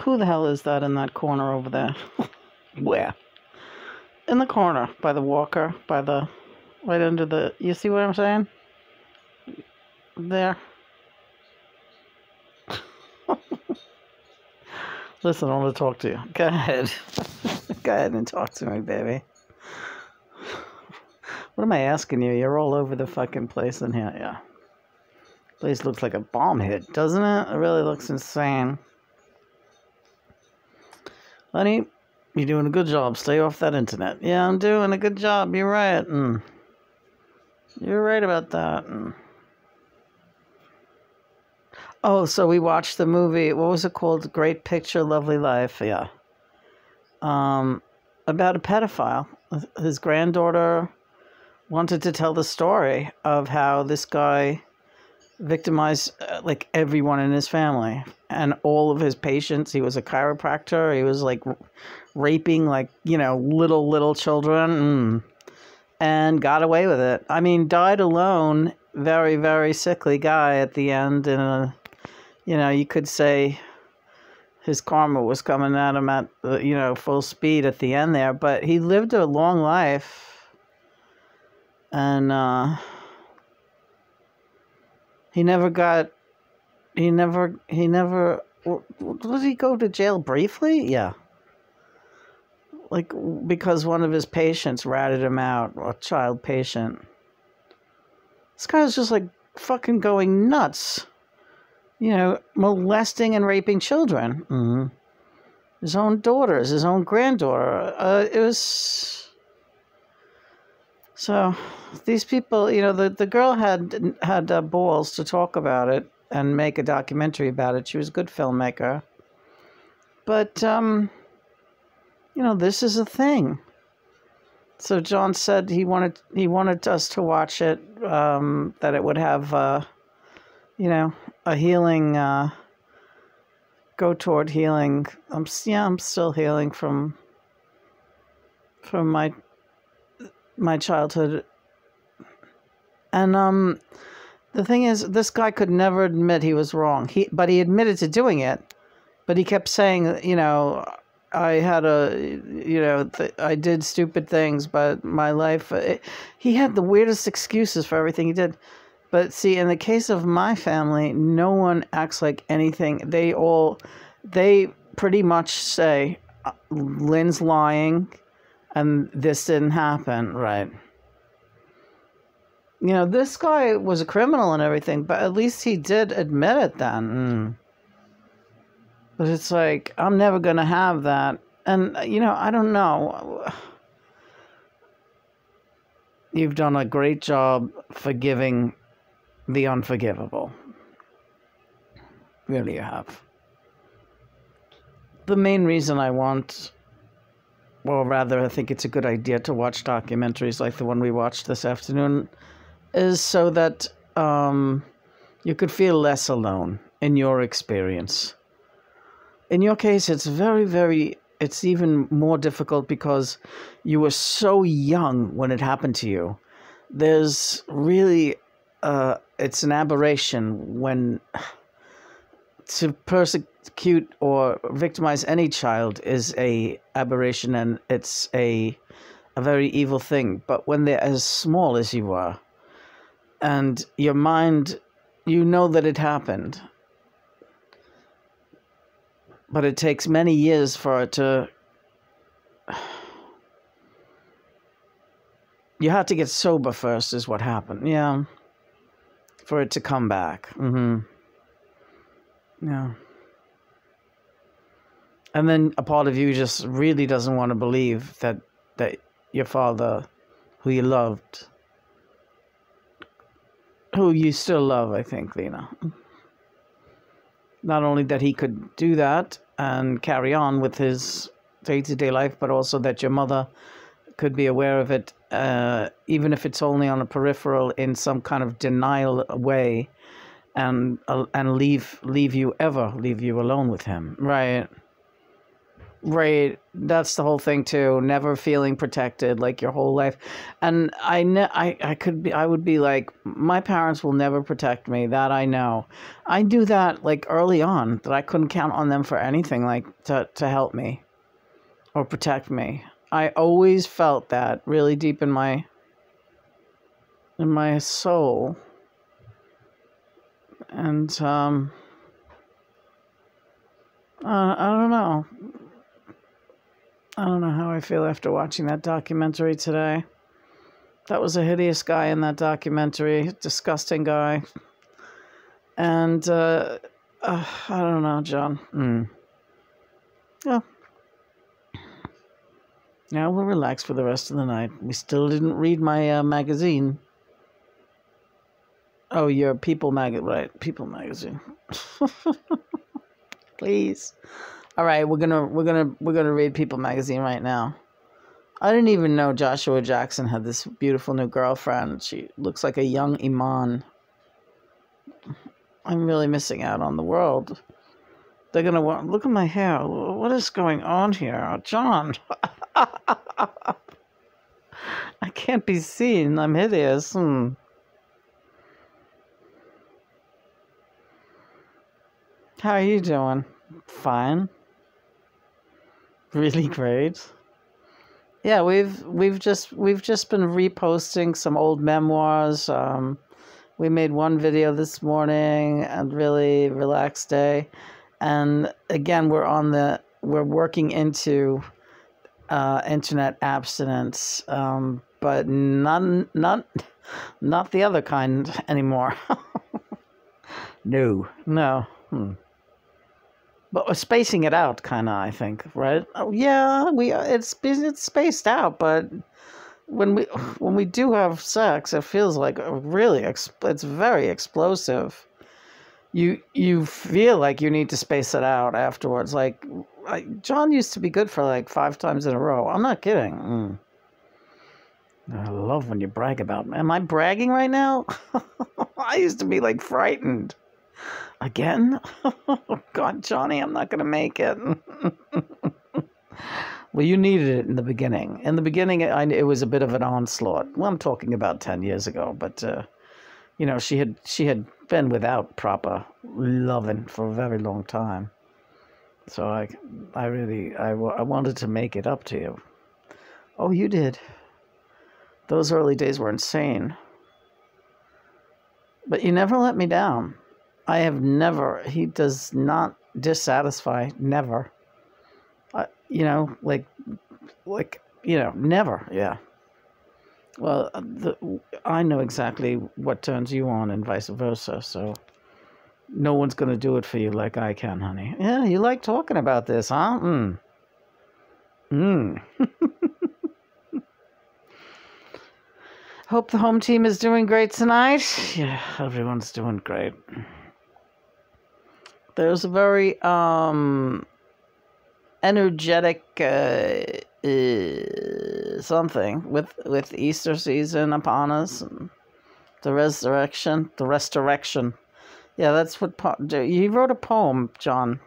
Who the hell is that in that corner over there? Where? In the corner by the walker, by the right under the. You see what I'm saying? There. Listen, I want to talk to you. Go ahead. Go ahead and talk to me, baby. What am I asking you? You're all over the fucking place in here. Yeah. Place looks like a bomb hit, doesn't it? It really looks insane. Honey, you're doing a good job. Stay off that internet. Yeah, I'm doing a good job. You're right. Mm. You're right about that. Mm. Oh, so we watched the movie. What was it called? Great Picture, Lovely Life. Yeah. Um, about a pedophile. His granddaughter wanted to tell the story of how this guy victimized uh, like everyone in his family and all of his patients. He was a chiropractor. He was like raping like you know little little children mm, and got away with it. I mean, died alone. Very very sickly guy at the end. and you know, you could say his karma was coming at him at uh, you know full speed at the end there. But he lived a long life, and. uh he never got. He never. He never. Did he go to jail briefly? Yeah. Like because one of his patients ratted him out, a child patient. This guy's just like fucking going nuts. You know, molesting and raping children. Mm-hmm. His own daughters, his own granddaughter. Uh, it was. So these people, you know, the, the girl had had uh, balls to talk about it and make a documentary about it. She was a good filmmaker. But, um, you know, this is a thing. So John said he wanted he wanted us to watch it, um, that it would have, uh, you know, a healing, uh, go toward healing. I'm yeah, I'm still healing from from my my childhood and um, the thing is, this guy could never admit he was wrong. He, but he admitted to doing it. But he kept saying, you know, I had a, you know, I did stupid things, but my life. It, uh, he had the weirdest excuses for everything he did. But see, in the case of my family, no one acts like anything. They all, they pretty much say, uh, Lynn's lying, and this didn't happen, right? you know, this guy was a criminal and everything, but at least he did admit it then. Mm. But it's like, I'm never going to have that. And, you know, I don't know. You've done a great job forgiving the unforgivable. Really, you have. The main reason I want, well, rather, I think it's a good idea to watch documentaries like the one we watched this afternoon is so that um, you could feel less alone in your experience. In your case, it's very, very, it's even more difficult because you were so young when it happened to you. There's really, uh, it's an aberration when to persecute or victimize any child is a aberration and it's a a very evil thing. But when they're as small as you are, and your mind, you know that it happened. But it takes many years for it to. You had to get sober first, is what happened. Yeah. For it to come back. Mm hmm. Yeah. And then a part of you just really doesn't want to believe that that your father, who you loved, who you still love, I think, Lena. Not only that he could do that and carry on with his day to day life, but also that your mother could be aware of it, uh, even if it's only on a peripheral, in some kind of denial way, and uh, and leave leave you ever leave you alone with him, right? Right. That's the whole thing too. Never feeling protected like your whole life. And I ne- I I could be I would be like my parents will never protect me. That I know. I knew that like early on that I couldn't count on them for anything like to to help me or protect me. I always felt that really deep in my in my soul. And um uh, I don't know. I don't know how I feel after watching that documentary today. That was a hideous guy in that documentary, disgusting guy. And uh, uh, I don't know, John. Mm. Yeah. Now we'll relax for the rest of the night. We still didn't read my uh, magazine. Oh, your People mag, right? People magazine. Please. All right, we're gonna we're gonna we're gonna read People magazine right now. I didn't even know Joshua Jackson had this beautiful new girlfriend. She looks like a young Iman. I'm really missing out on the world. They're gonna want look at my hair. What is going on here, John? I can't be seen. I'm hideous. Hmm. How are you doing? Fine. Really great. Yeah, we've we've just we've just been reposting some old memoirs. Um, we made one video this morning and really relaxed day, and again we're on the we're working into uh, internet abstinence, um, but none not not the other kind anymore. no, no. Hmm but we're spacing it out, kind of. I think, right? Oh, yeah, we it's it's spaced out, but when we when we do have sex, it feels like really it's very explosive. You you feel like you need to space it out afterwards. Like, like John used to be good for like five times in a row. I'm not kidding. Mm. I love when you brag about me. Am I bragging right now? I used to be like frightened. Again? Oh, God, Johnny, I'm not going to make it. well, you needed it in the beginning. In the beginning, it, it, was a bit of an onslaught. Well, I'm talking about 10 years ago, but, uh, you know, she had, she had been without proper loving for a very long time. So I, I really, I, I wanted to make it up to you. Oh, you did. Those early days were insane. But you never let me down. I have never, he does not dissatisfy, never. Uh, you know, like, like, you know, never, yeah. Well, uh, the, I know exactly what turns you on and vice versa, so no one's going to do it for you like I can, honey. Yeah, you like talking about this, huh? Mm. Mm. Hope the home team is doing great tonight. Yeah, everyone's doing great. There's a very um, energetic uh, uh, something with with Easter season upon us and the resurrection, the resurrection. Yeah, that's what he wrote a poem, John.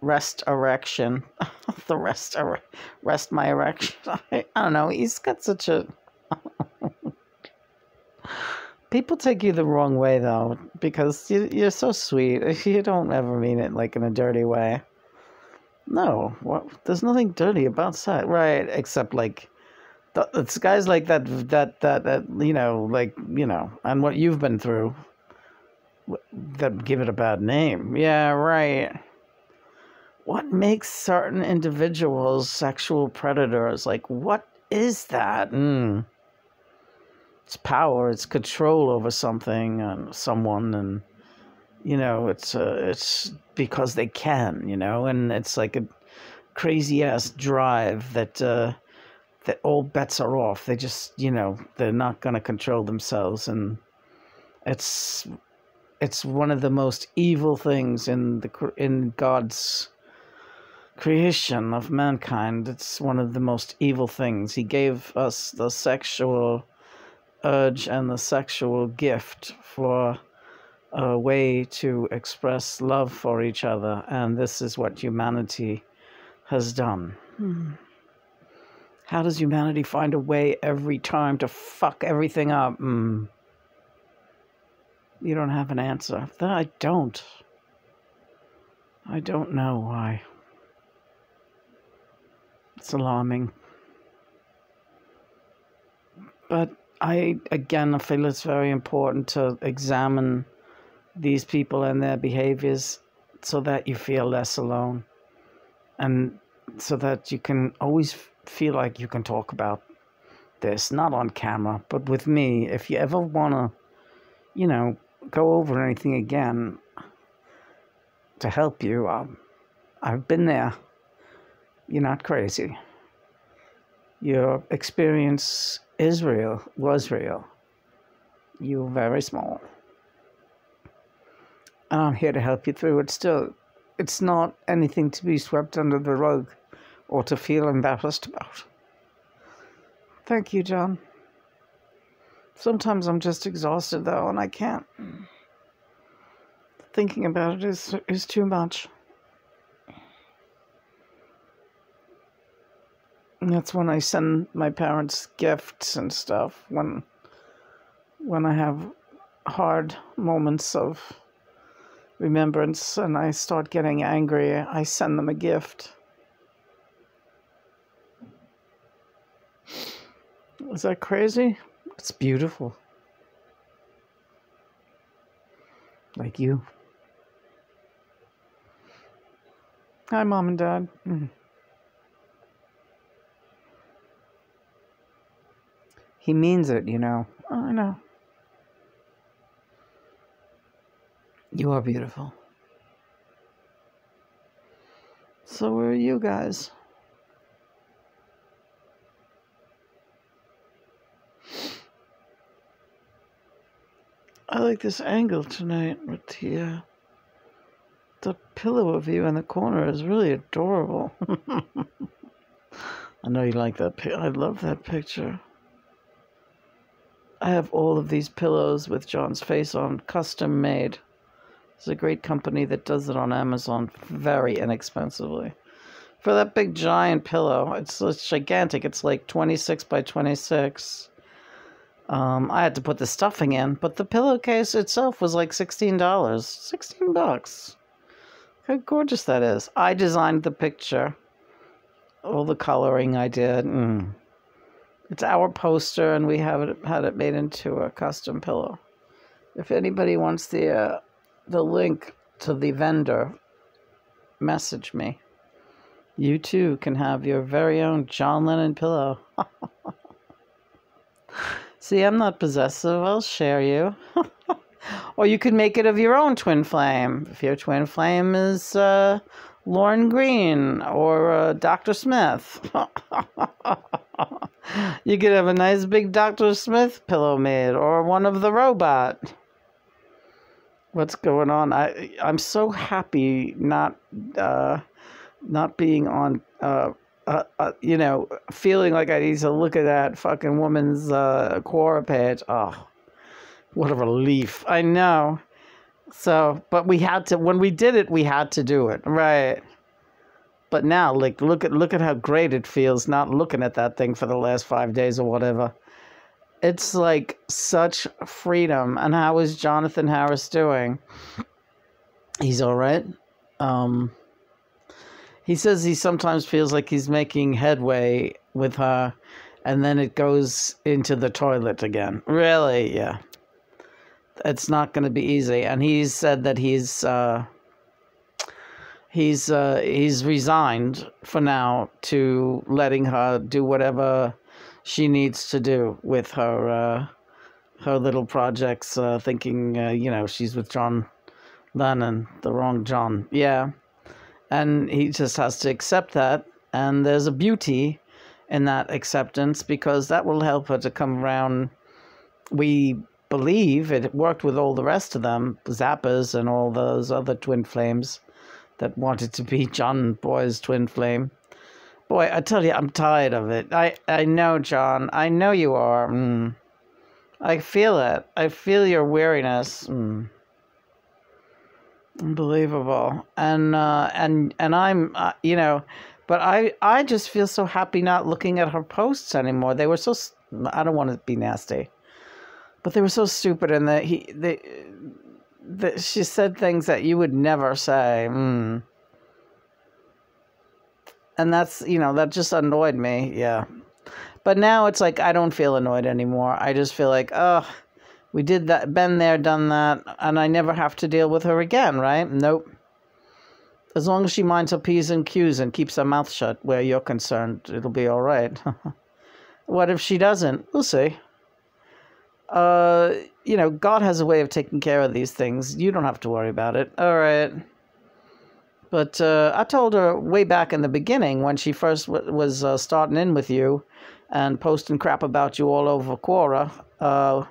Rest erection, the rest rest my erection. I, I don't know. He's got such a People take you the wrong way though, because you, you're so sweet. You don't ever mean it like in a dirty way. No, what? There's nothing dirty about sex, right? Except like, the, it's guys like that, that, that, that, you know, like, you know, and what you've been through, that give it a bad name. Yeah, right. What makes certain individuals sexual predators? Like, what is that? Mm it's power, it's control over something and someone, and you know, it's uh, it's because they can, you know, and it's like a crazy ass drive that uh, that all bets are off. They just, you know, they're not gonna control themselves, and it's it's one of the most evil things in the in God's creation of mankind. It's one of the most evil things. He gave us the sexual urge and the sexual gift for a way to express love for each other. And this is what humanity has done. Hmm. How does humanity find a way every time to fuck everything up? Mm. You don't have an answer. I don't. I don't know why. It's alarming. But I, again, I feel it's very important to examine these people and their behaviors so that you feel less alone and so that you can always feel like you can talk about this, not on camera, but with me. If you ever want to, you know, go over anything again to help you, um, I've been there. You're not crazy. Your experience is real, was real. You're very small. And I'm here to help you through it still. It's not anything to be swept under the rug or to feel embarrassed about. Thank you, John. Sometimes I'm just exhausted though, and I can't. Thinking about it is is too much. That's when I send my parents gifts and stuff when when I have hard moments of remembrance and I start getting angry, I send them a gift. Is that crazy? It's beautiful. Like you. Hi, Mom and Dad. Mm. He means it, you know. Oh, I know. You are beautiful. So where are you guys. I like this angle tonight with the uh, the pillow of you in the corner is really adorable. I know you like that. I love that picture. I have all of these pillows with John's face on, custom made. It's a great company that does it on Amazon very inexpensively. For that big giant pillow, it's, it's gigantic. It's like 26 by 26. Um, I had to put the stuffing in, but the pillowcase itself was like $16. 16 bucks. How gorgeous that is. I designed the picture. All the coloring I did. Mm. It's our poster, and we have it had it made into a custom pillow. If anybody wants the uh, the link to the vendor, message me. You too can have your very own John Lennon pillow. See, I'm not possessive. I'll share you. or you could make it of your own twin flame. If your twin flame is uh, Lorne Greene or uh, Dr. Smith. you could have a nice big Dr. Smith pillow made or one of the robot. What's going on? I I'm so happy not uh, not being on uh, uh, uh, you know feeling like I need to look at that fucking woman's uh, Quora page. Oh, what a relief! I know. So, but we had to when we did it, we had to do it, right? But now, like, look at look at how great it feels not looking at that thing for the last five days or whatever. It's like such freedom. And how is Jonathan Harris doing? He's all right. Um, he says he sometimes feels like he's making headway with her, and then it goes into the toilet again. Really? Yeah. It's not going to be easy. And he's said that he's. Uh, he's uh, he's resigned for now to letting her do whatever she needs to do with her uh, her little projects. Uh, thinking, uh, you know, she's with John Lennon, the wrong John. Yeah, and he just has to accept that. And there's a beauty in that acceptance because that will help her to come around. We believe it worked with all the rest of them, Zappas and all those other twin flames that wanted to be John Boy's twin flame. Boy, I tell you, I'm tired of it. I, I know, John. I know you are. Mm. I feel it. I feel your weariness. Mm. Unbelievable. And uh, and and I'm, uh, you know, But I, I just feel so happy not looking at her posts anymore. They were so, I don't want to be nasty, but they were so stupid. And that he, they, that she said things that you would never say. Mm. And that's, you know, that just annoyed me. Yeah. But now it's like I don't feel annoyed anymore. I just feel like, oh, we did that, been there, done that, and I never have to deal with her again, right? Nope. As long as she minds her P's and Q's and keeps her mouth shut where you're concerned, it'll be all right. what if she doesn't? We'll see. Uh, you know, God has a way of taking care of these things. You don't have to worry about it. All right. But uh, I told her way back in the beginning when she first was uh, starting in with you and posting crap about you all over Quora. Uh,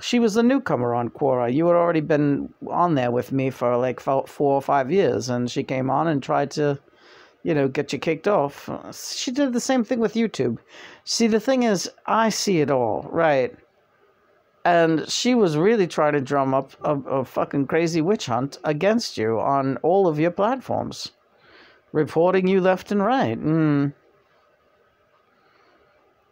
she was a newcomer on Quora. You had already been on there with me for like four or five years, and she came on and tried to, you know, get you kicked off. She did the same thing with YouTube. See, the thing is, I see it all, right? And she was really trying to drum up a, a fucking crazy witch hunt against you on all of your platforms, reporting you left and right. Mm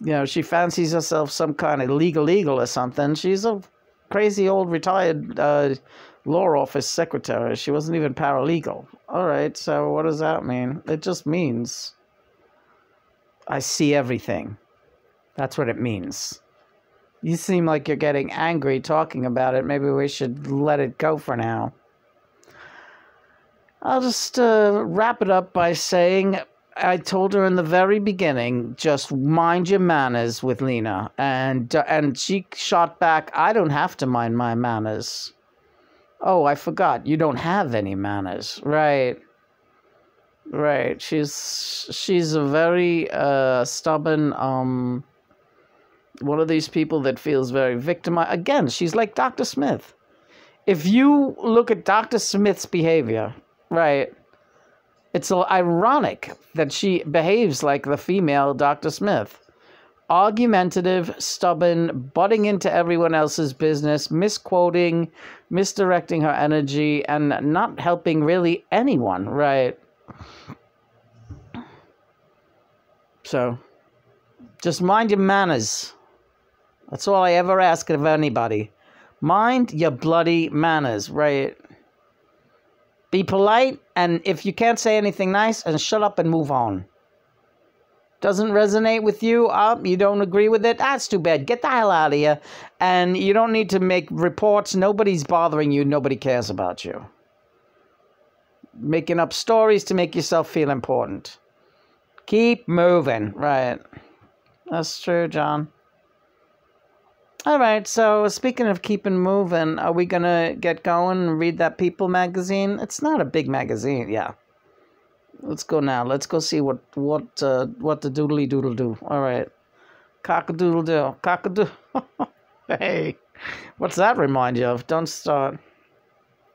you know, she fancies herself some kind of legal eagle or something. She's a crazy old retired uh, law office secretary. She wasn't even paralegal. All right, so what does that mean? It just means I see everything. That's what it means. You seem like you're getting angry talking about it. Maybe we should let it go for now. I'll just uh, wrap it up by saying I told her in the very beginning, just mind your manners with Lena, and uh, and she shot back, I don't have to mind my manners. Oh, I forgot, you don't have any manners, right? Right. She's she's a very uh, stubborn um one of these people that feels very victimized. Again, she's like Dr. Smith. If you look at Dr. Smith's behavior, right? It's ironic that she behaves like the female Dr. Smith. Argumentative, stubborn, butting into everyone else's business, misquoting, misdirecting her energy, and not helping really anyone, right? So, just mind your manners. That's all I ever ask of anybody. Mind your bloody manners, right? Be polite, and if you can't say anything nice, and shut up and move on. Doesn't resonate with you? Up, you don't agree with it? That's too bad. Get the hell out of here. And you don't need to make reports. Nobody's bothering you. Nobody cares about you. Making up stories to make yourself feel important. Keep moving. Right. That's true, John. All right. So speaking of keeping moving, are we gonna get going and read that People magazine? It's not a big magazine. Yeah. Let's go now. Let's go see what what uh, what the doodly doodle do. All right. Cock a Cockadoodle do. Cockadoodle. hey, what's that remind you of? Don't start.